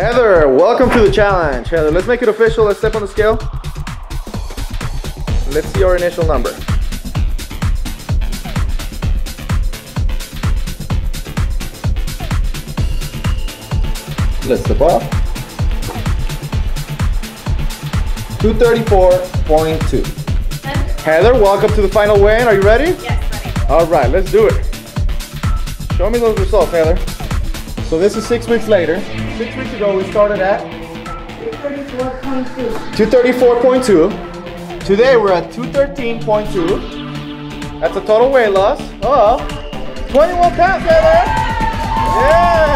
Heather, welcome to the challenge. Heather, let's make it official. Let's step on the scale. Let's see our initial number. Let's step off. 234.2. Heather, welcome to the final weigh-in. Are you ready? Yes, buddy. All right, let's do it. Show me those results, Heather. So this is six weeks later. Six weeks ago, we started at 234.2. 234.2. Today, we're at 213.2. That's a total weight loss of 21 pounds, Heather. Yeah.